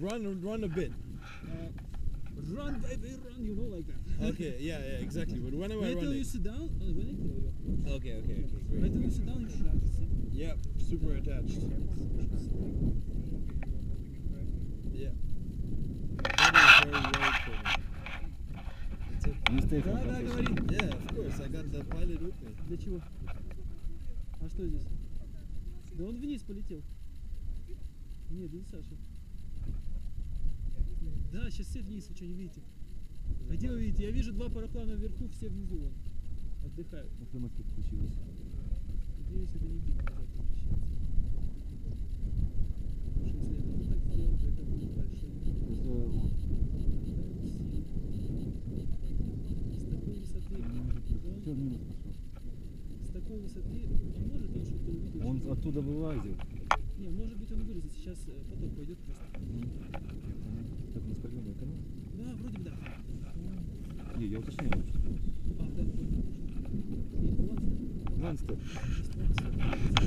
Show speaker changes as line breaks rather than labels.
run, run a bit.
Uh, run, baby, run, you know, like that.
Okay, yeah, yeah, exactly. But when am I
When I tell you
running?
sit down, uh, when I tell you,
Okay, okay, okay,
when I tell you
great.
sit down, you should.
Yeah, super attached. Yeah. That is very right for me. That's it.
You stay
Да,
from
да,
competition.
говори.
Yeah, of course. I got the pilot with me.
Для чего? А что здесь? Да он вниз полетел. Нет, это не Саша. Да, сейчас все вниз, вы что, не видите? А где вы видите? Я вижу два параплана вверху, все внизу вон. Отдыхают.
Автоматика включилась.
Надеюсь, это не дико назад возвращается. Потому что если это вот так сделать, то это будет большой
Просто он
С такой высоты, он,
минус пошел.
с такой высоты, он может он что-то увидеть?
Он оттуда вылазил.
Не, может быть он вылезет, сейчас э, поток пойдет просто.
Так мы спрыгнули на канал.
Да, вроде бы да.
Не, я уточняю.
А, да, понял. И